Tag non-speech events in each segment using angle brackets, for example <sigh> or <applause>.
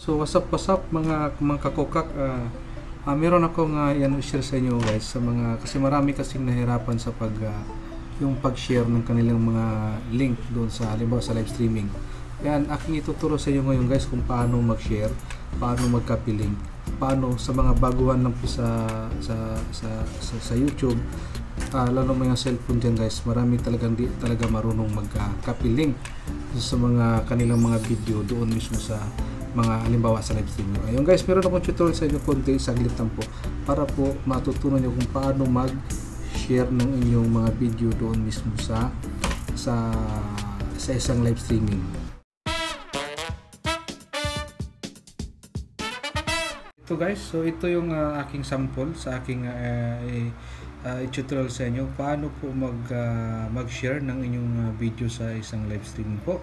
So what's up, what's up mga mga kakokak ah ah, meron ako nga yan share sa inyo guys sa mga kasi marami kasing nahirapan sa pag ah, yung pag-share ng kanilang mga link doon sa halimbawa sa live streaming. Yan aking ituturo sa inyo ngayon guys kung paano mag-share, paano mag-copy link, paano sa mga baguhan lang po sa sa sa sa, sa YouTube ah, lalo mga cellphone dyan guys marami talagang di talaga marunong mag-copy link sa mga kanilang mga video doon mismo sa mga halimbawa sa live stream nyo. Ayun guys, meron akong tutorial sa inyo konti, saglit lang po para po matutunan nyo kung paano mag-share ng inyong mga video doon mismo sa sa sa isang live streaming. Ito guys, so ito yung ah, aking sample sa aking uh, tutorial sa inyo paano po mag ah, mag-share ng inyong ah, video sa isang live streaming po.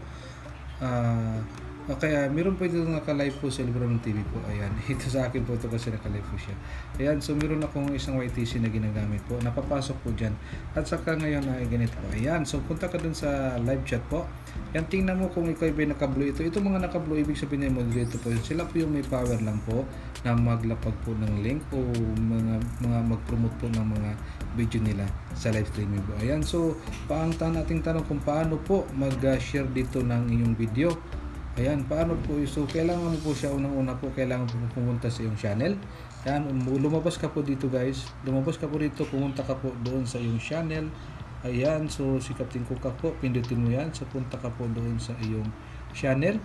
Ah, o kaya meron po ito naka-live po sa Libro ng TV po. Ayan. <laughs> Ito sa akin po ito kasi naka-live po siya. Ayan. So meron akong isang YTC na ginagamit po. Napapasok po dyan. At saka ngayon ay ganito po. Ayan. So punta ka dun sa live chat po. Yan. Tingnan mo kung ikaw ay naka-blue ito. Ito mga naka-blue. Ibig sabihin na moderator po yun. Sila po yung may power lang po na maglapag po ng link o mga, mga mag-promote po ng mga video nila sa live streaming po. Ayan. So paang nating tanong kung paano po mag-share dito ng inyong video. Ayan, paano po so kailangan mo po siya unang-una po kailangan po pumunta sa iyong channel. Ayan, um, lumabas ka po dito guys. Lumabas ka po dito, pumunta ka po doon sa iyong channel. Ayan, so sikatin ko ka po, pindutin mo yan. So punta ka po doon sa iyong channel.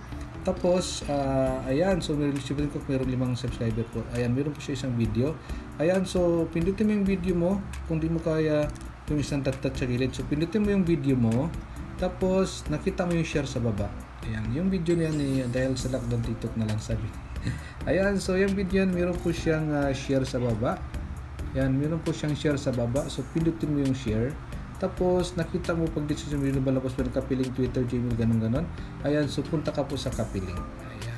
Tapos, uh, ayan, so meron ko meron limang subscriber po. Ayan, meron po siya isang video. Ayan, so pindutin mo yung video mo. Kung di mo kaya yung isang tat-tat sa gilid. So pindutin mo yung video mo. Tapos, nakita mo yung share sa baba. Ayan, yung video niyan eh, dahil sa lockdown TikTok na lang sabi. <laughs> Ayan, so yung video yan, meron po siyang uh, share sa baba. Ayan, meron po siyang share sa baba. So, pindutin mo yung share. Tapos, nakita mo pag dito sa video balabas mo ng kapiling Twitter, Gmail, ganun ganon. Ayan, so punta ka po sa kapiling. Ayan.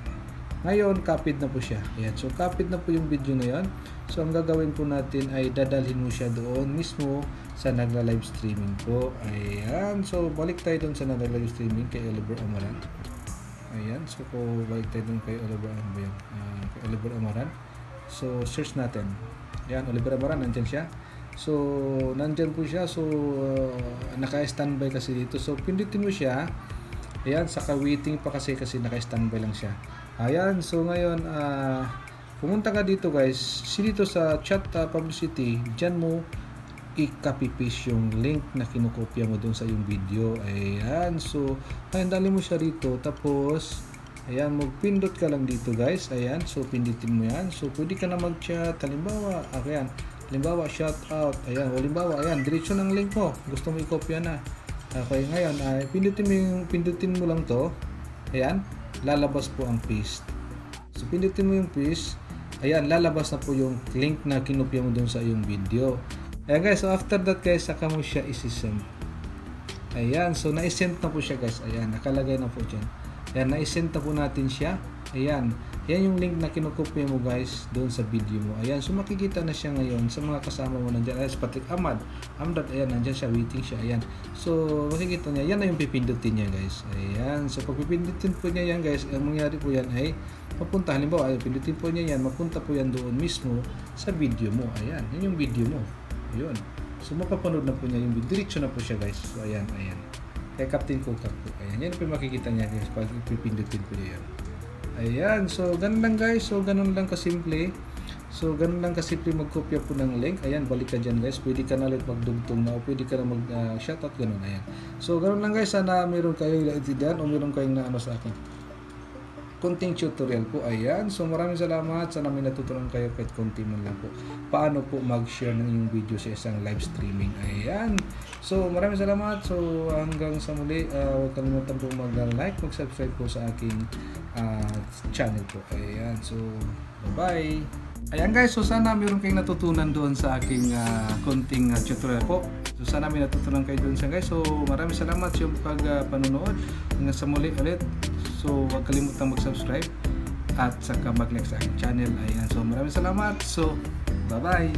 Ngayon, copied na po siya. Ayan, so copied na po yung video na yan. So, ang gagawin po natin ay dadalhin mo siya doon mismo sa nagla-live streaming po. Ayan, so balik tayo doon sa nagla-live streaming kay Oliver Amaran. Ayan, so ko balik tayo doon kay Oliver Amaran. Uh, kay Oliver Amaran. So, search natin. Ayan, Oliver Amaran, nandyan siya. So, nandyan po siya. So, uh, naka-standby kasi dito. So, pindutin mo siya. Ayan, saka waiting pa kasi kasi naka-standby lang siya. Ayan, so ngayon, uh, pumunta ka dito guys. Si dito sa chat uh, publicity, dyan mo i-copy paste yung link na kinokopya mo dun sa yung video. Ayan, so, ayan, dali mo siya rito. Tapos, ayan, magpindot ka lang dito guys. Ayan, so, pindutin mo yan. So, pwede ka na mag-chat. Halimbawa, ayan, halimbawa, shout out. Ayan, halimbawa, ayan, diretso ng link mo. Gusto mo i-copya na. Okay, ngayon, ay, pindutin mo yung, pindutin mo lang to. Ayan, lalabas po ang paste. So, pindutin mo yung paste. Ayan, lalabas na po yung link na kinopya mo dun sa iyong video. Ayan guys, so after that guys, saka mo siya isi-send. Ayan, so na-send na po siya guys. Ayan, nakalagay na po dyan. Ayan, na-send na po natin siya. Ayan, yan yung link na kinukopya mo guys doon sa video mo. Ayan, so makikita na siya ngayon sa mga kasama mo nandiyan. Ayan, Patrick Ahmad. Amdad, ayan, nandiyan siya, waiting siya. Ayan, so makikita niya, yan na yung pipindutin niya guys. Ayan, so pag pipindutin po niya yan guys, ang mangyari po yan ay papunta, halimbawa, ay pindutin po niya yan, mapunta po yan doon mismo sa video mo. Ayan, yan yung video mo. Ayun. So, mapapanood na po niya yung video. Diretso na po siya, guys. So, ayan, ayan. Kaya Captain Cook po. Ayan, yan po yung makikita niya, guys. Pag ipipindutin po niya yan. Ayan. So, ganun lang, guys. So, ganun lang kasimple. So, ganun lang kasimple magkopya po ng link. Ayan, balik ka dyan, guys. Pwede ka na ulit magdugtong na o pwede ka na mag-shoutout. Uh, ganun, ayan. So, ganun lang, guys. Sana meron kayong naintindihan o meron kayong naano sa akin konting tutorial po. Ayan. So maraming salamat. Sana may natutunan kayo kahit konti man lang po. Paano po mag-share ng inyong video sa isang live streaming. Ayan. So maraming salamat. So hanggang sa muli, uh, huwag kalimutan po mag-like, mag-subscribe po sa aking uh, channel po. Ayan. So bye-bye. Ayan guys, so sana meron kayong natutunan doon sa aking uh, konting uh, tutorial po. So sana may natutunan kayo doon sa guys. So maraming salamat sa pag uh, panonood. Hanggang sa muli ulit. So, huwag kalimutang mag-subscribe at saka mag-like sa aking channel. Ayan. So, maraming salamat. So, bye-bye!